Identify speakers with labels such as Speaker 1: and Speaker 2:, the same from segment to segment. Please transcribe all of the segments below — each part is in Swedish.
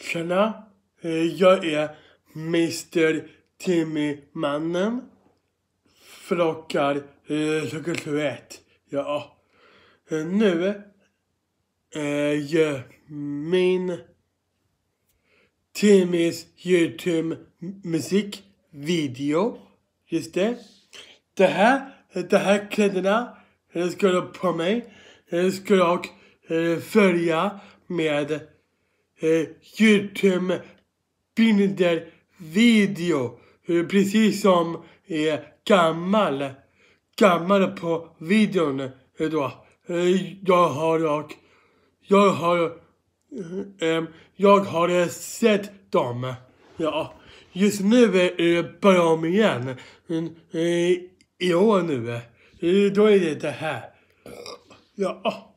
Speaker 1: Tjena, eh, jag är Mr Timmy-mannen. Flockar eh, klockan 21. Ja, eh, nu eh, är min Timmys Youtube-musikvideo. Just det. Det här, det här kläderna ska du ha på mig. Ska jag följa med eh, Youtube binder video. Eh, Precis som eh, gammal, gammal på videon eh, då. Eh, jag har jag, jag har, eh, eh jag har eh, sett dem. Ja, just nu är eh, det bara om igen. Eh, I år nu. Då är det det här. Ja. Ah.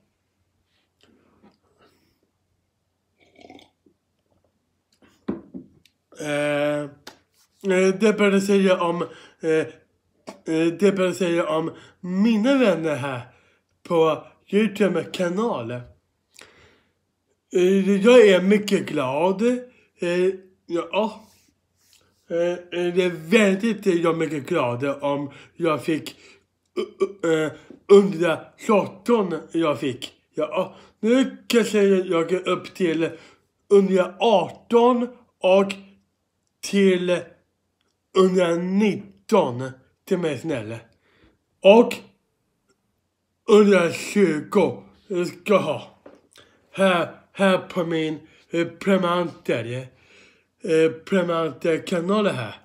Speaker 1: Eh, eh, det började säga om eh, eh, det började säga om mina vänner här på Youtube-kanal. Eh, jag är mycket glad. Eh, ja. Eh, eh, det är väldigt jag är mycket glad om jag fick uh, uh, 114 jag fick. Ja, nu kanske jag är upp till 118 och till 119 till mig snälla. Och 120 ska jag ha. Här, här på min eh, premanter. Eh, eh här.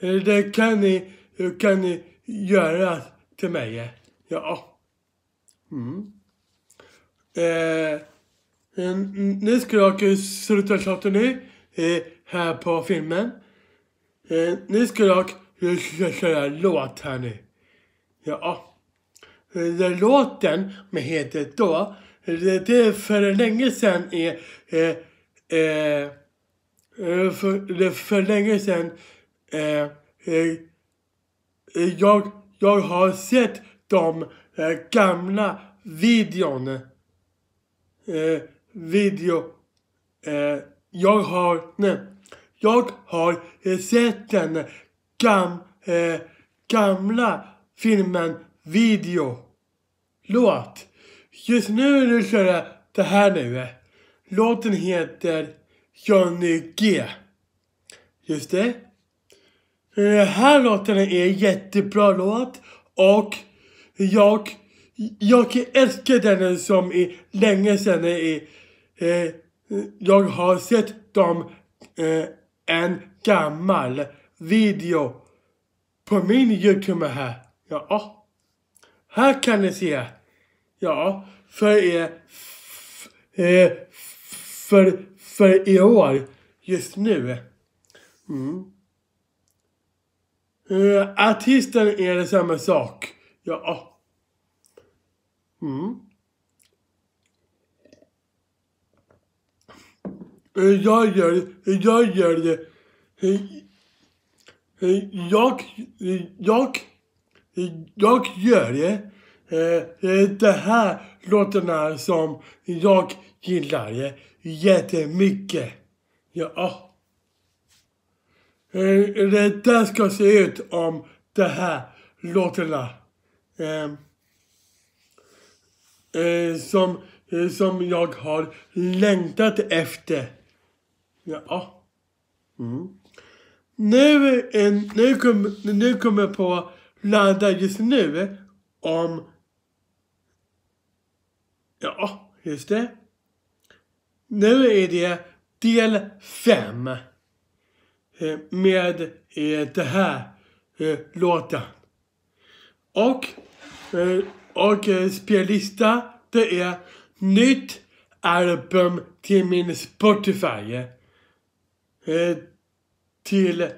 Speaker 1: Eh, det kan ni, eh, kan ni göra till mig. Ja. Mm. Eh, nu ska jag sluta tjata nu. Eh, här på filmen. Eh, nu ska jag köra en låt här nu. Ja. Eh, den låten med heter då. Det, det är för länge sedan är... Eh, eh, eh, för, det för länge sedan... Eh, eh, eh, jag, jag har sett de eh, gamla videon. Eh, video... Eh, jag har... Nej. Jag har eh, sett den gam, eh, gamla filmen video. Låt. Just nu nu kör jag det här nu. Låten heter Johnny G. Just det. Den här låten är en jättebra låt och jag, jag älskar den som är länge sedan i, eh, jag har sett dem eh, en gammal video på min Youtube här. Ja. Här kan ni se. Ja, för er, eh, för, för i år, just nu. Mm. Eh, artisten är det samma sak. Ja. Mm. Jag gör, jag gör det. Jag, jag, jag gör det. Det här låtarna som jag gillar jättemycket. Ja. Ah. Eh, det där ska se ut om det här låtarna. Ehm, som, som jag har längtat efter. Ja. Mm. Nu, nu, kom, nu kommer jag på ladda just nu om... Ja, just det. Nu är det del fem eh, med eh, det här eh, låten. Och, och spellista, det är nytt album till min Spotify. Eh, till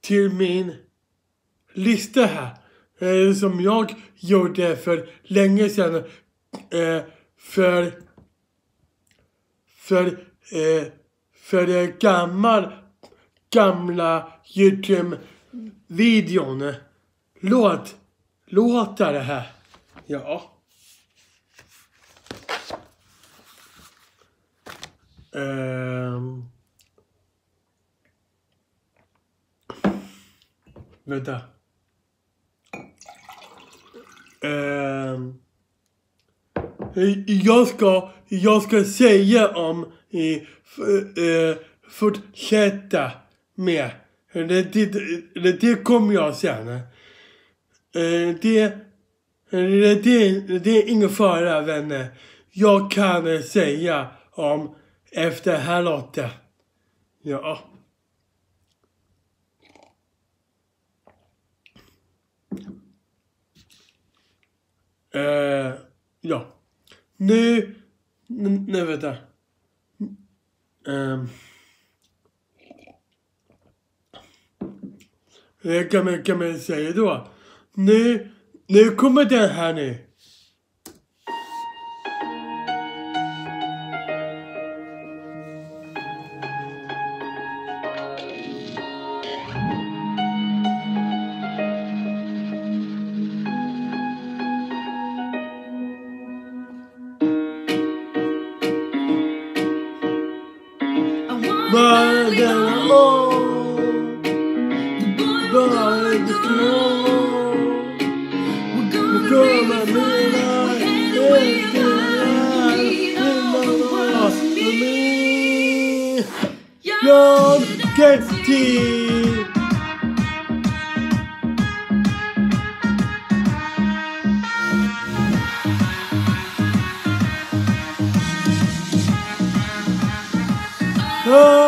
Speaker 1: till min lista här. Eh, som jag gjorde för länge sedan. Eh, för för för gammal gamla Youtube-videon. Låt, låta det här. Ja. Ehm. Vänta. Ehm. Jag ska, jag ska säga om eh, i, eh, fortsätta med. Eh, det, det, det, kommer jag sen. Eh, det, det, det, det är ingen fara vänner. Jag kan säga om efter här låten. Ja. Uh, ja. Nu... Nu, vänta. Um. Det kan man, kan man säga då. Nu, nu kommer den här nu. Oh!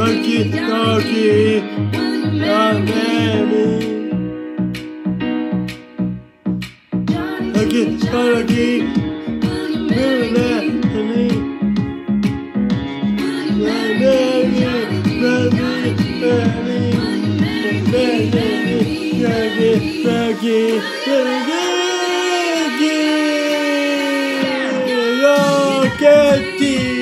Speaker 1: Turkey, Turkey, John baby. Turkey, Turkey, Will Turkey, Turkey, Turkey, Turkey,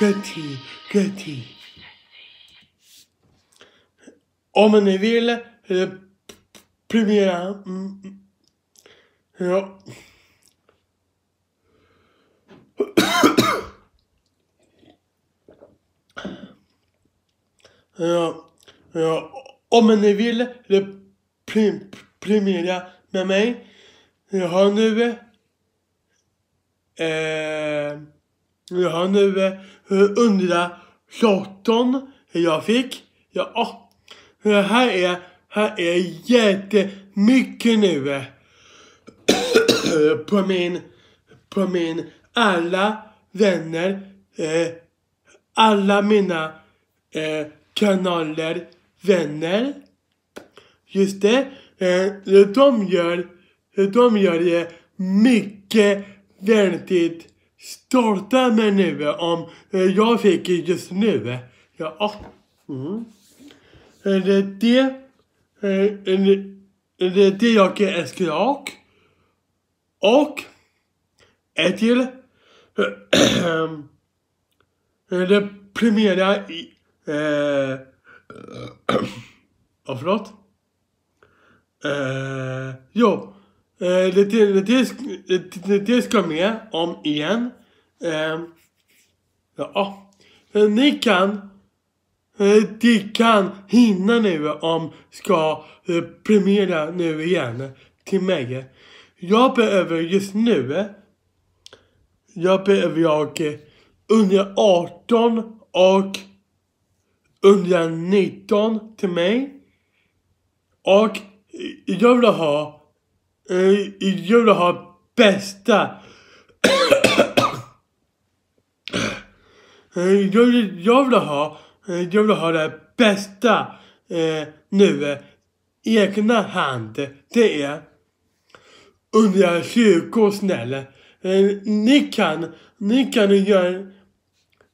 Speaker 1: Getty, Getty. Om ni vill eh, premiera... Mm, mm, ja. Ja, ja. Eh, pre, premiera. Eh, jag har nu eh, 117 jag fick. Ja, ah. det här är, här är jättemycket nu. Eh. på min, på min alla vänner, eh, alla mina eh, kanaler, vänner. Just det, eh, de gör, de gör det mycket väldigt stolta med nu eh, om eh, jag fick just nu. Eh. Ja, ah. Mm. Är det det? Är det, är det det jag älskar? Och ett till. Det premiera i... Eh, ja, förlåt. Eh, jo. Det, det, det, det, det ska med om igen. Eh, ja. Ni kan de kan hinna nu om ska premiera nu igen till mig. Jag behöver just nu, jag behöver jag under 18 och under 19 till mig. Och jag vill ha, jag vill ha bästa jag, vill, jag vill ha, jag vill ha det bästa eh, nu, egna hand. Det är under 20 snäll. Eh, ni kan, ni kan göra,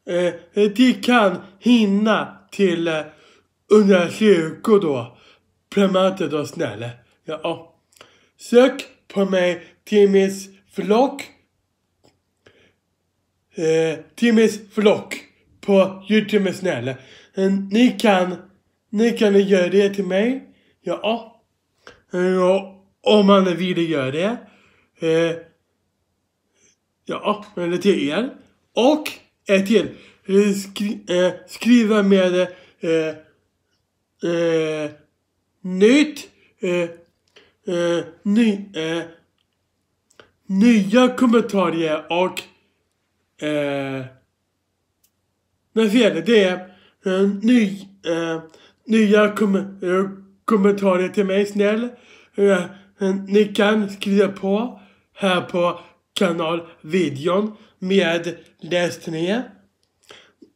Speaker 1: eh, de kan hinna till eh, under 20 då. Primärt då snäll. Ja. Sök på mig Timmys vlogg eh, Timmys vlogg på Youtube snälla. Eh, ni kan, ni kan göra det till mig. Ja. Eh, om man vill göra det. Eh, ja, eller till er. Och ett till. Eh, skri, eh, skriva med eh, eh, nytt eh, eh, ny, eh, nya kommentarer och Eh, nej fel, det är eh, ny, eh, nya kom, eh, kommentarer till mig snäll. Eh, eh ni kan skriva på här på kanalvideon med läsningar.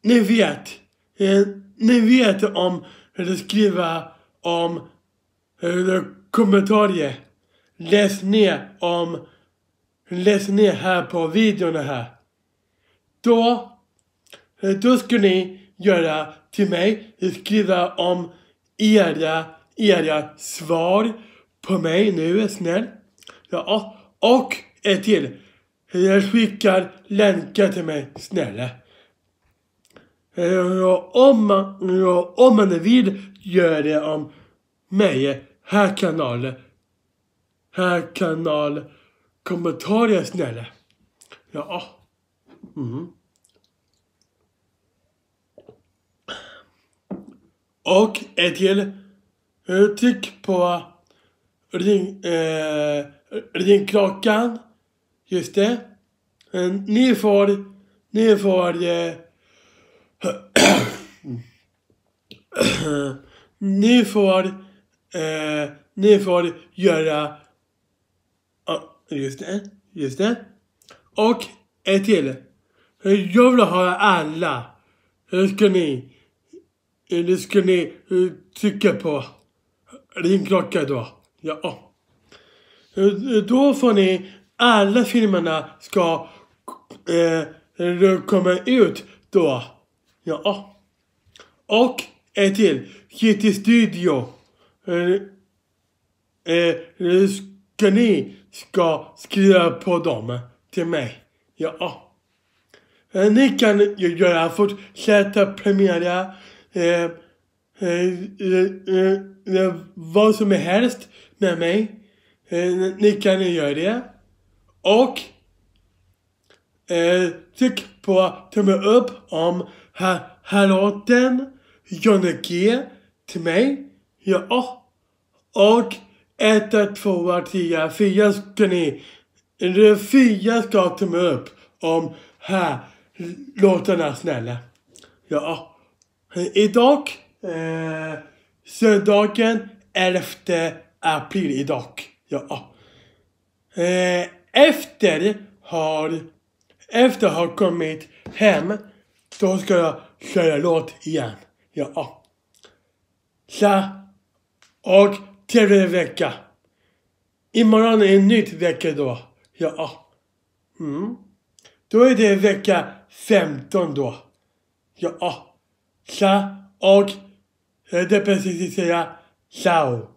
Speaker 1: Ni vet, eh, ni vet om eller skriva om eller kommentarer. Läs ner om, läs ner här på videon här. Då, då ska ni göra till mig, skriva om era, era svar på mig nu, snäll. Ja, och ett till. Jag skickar länkar till mig, snälla. Eh, om man, om man vill göra det om mig, här kanal, här kanal, kommentarer snälla. Ja. Mm. Och ett till. Eh, tryck på ring, eh, ringklockan. Just det. Ni får, ni får eh, ni får, eh, ni får göra, just det, just det. Och ett till. Jag vill ha alla. Hur ska ni? Eh, det ska ni eh, trycka på ringklockan då. Ja. Eh, då får ni, alla filmerna ska eh, komma ut då. Ja. Och ett till. GT Studio. Eh, eh, ska ni ska skriva på dem till mig. Ja. Eh, ni kan ju göra fortsätta premiera eh eh, eh, eh, eh, vad som helst med mig. Eh, ni kan ju göra det. Och tryck på tumme upp om här, här låten Johnny G till mig. Ja. Och 1, 2, 10, 4 ska ni... Det Fyra ska tumma upp om här låtarna snälla. Ja. Idag, eh, söndagen 11 april idag. Ja. Eh, efter har, efter har kommit hem, då ska jag köra låt igen. Ja. Så, och trevlig vecka. Imorgon är en nytt vecka då. Ja. Mm. Då är det vecka 15 då. Ja. Tja och eh, Det är precis att säga ciao.